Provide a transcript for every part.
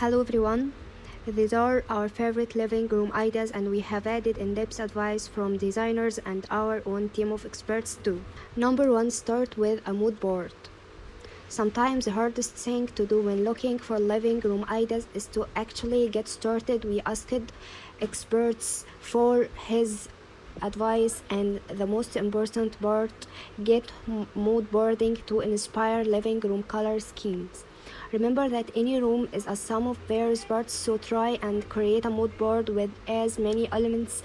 Hello everyone. These are our favorite living room ideas and we have added in-depth advice from designers and our own team of experts too. Number 1 start with a mood board. Sometimes the hardest thing to do when looking for living room ideas is to actually get started. We asked experts for his advice and the most important part get mood boarding to inspire living room color schemes. Remember that any room is a sum of various parts, so try and create a mood board with as many elements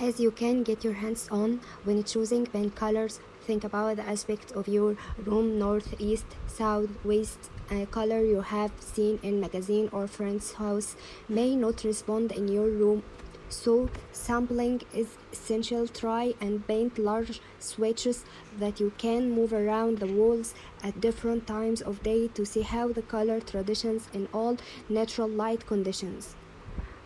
as you can get your hands on when choosing paint colors. Think about the aspect of your room north, east, south, west. A color you have seen in magazine or friend's house may not respond in your room so sampling is essential. Try and paint large swatches that you can move around the walls at different times of day to see how the color traditions in all natural light conditions.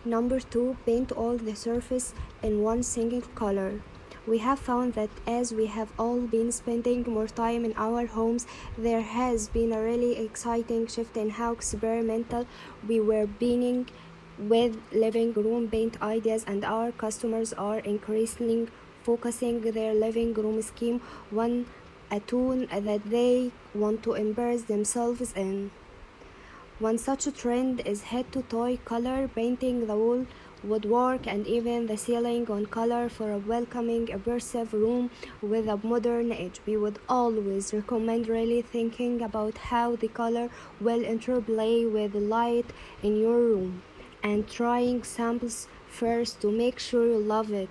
Number two paint all the surface in one single color. We have found that as we have all been spending more time in our homes, there has been a really exciting shift in how experimental we were being with living room paint ideas and our customers are increasingly focusing their living room scheme on a tone that they want to immerse themselves in. One such a trend is head to toe color painting the wall, woodwork, and even the ceiling on color for a welcoming, immersive room with a modern edge. We would always recommend really thinking about how the color will interplay with the light in your room and trying samples first to make sure you love it.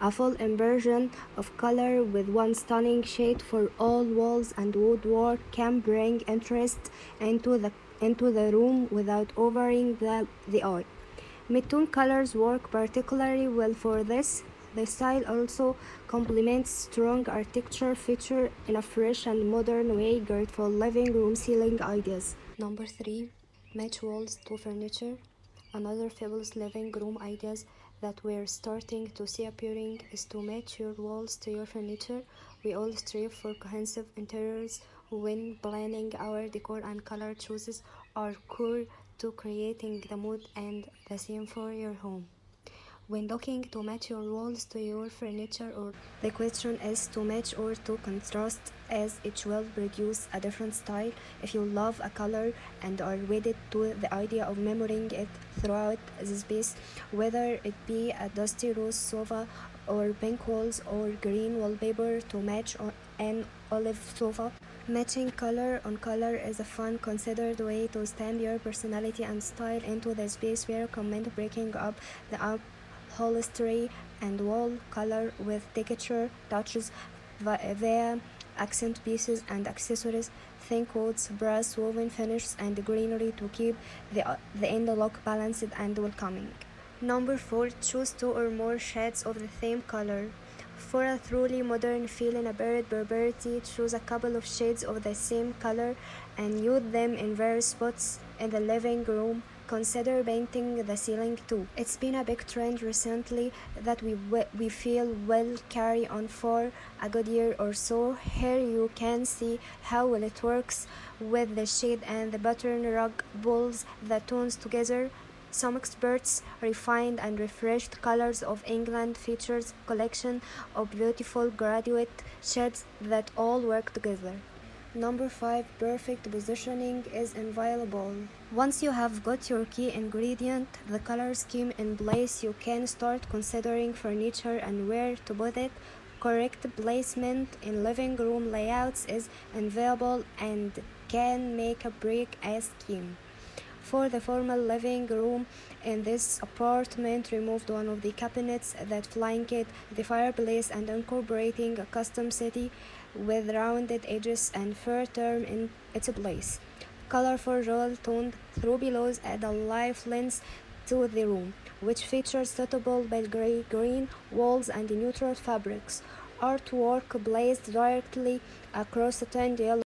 A full immersion of color with one stunning shade for all walls and woodwork can bring interest into the into the room without overing the, the eye. Mid-tone colors work particularly well for this. The style also complements strong architecture feature in a fresh and modern way, great for living room ceiling ideas. Number 3. Match walls to furniture. Another fabulous living room ideas that we're starting to see appearing is to match your walls to your furniture. We all strive for cohesive interiors when planning our decor and color choices are core to creating the mood and the theme for your home. When looking to match your walls to your furniture or the question is to match or to contrast as each will produce a different style. If you love a color and are wedded to the idea of memorizing it throughout the space, whether it be a dusty rose sofa or pink walls or green wallpaper to match an olive sofa. Matching color on color is a fun, considered way to stamp your personality and style into the space. We recommend breaking up the upholstery and wall color with texture touches via accent pieces and accessories, thin coats, brass woven finishes, and greenery to keep the, the end look balanced and welcoming. Number 4. Choose two or more shades of the same color. For a truly modern feel in a bird property, choose a couple of shades of the same color and use them in various spots in the living room, consider painting the ceiling too. It's been a big trend recently that we we feel will carry on for a good year or so. Here you can see how well it works with the shade and the pattern rug pulls the tones together. Some experts refined and refreshed colors of England features collection of beautiful graduate shades that all work together. Number 5 Perfect positioning is inviolable. Once you have got your key ingredient, the color scheme in place, you can start considering furniture and where to put it. Correct placement in living room layouts is invaluable and can make a break a scheme. For the formal living room in this apartment, removed one of the cabinets that flanked the fireplace and incorporating a custom settee with rounded edges and fur term in its place. Colorful royal toned through pillows add a liveliness to the room, which features suitable gray green walls and neutral fabrics. Artwork blazed directly across the yellow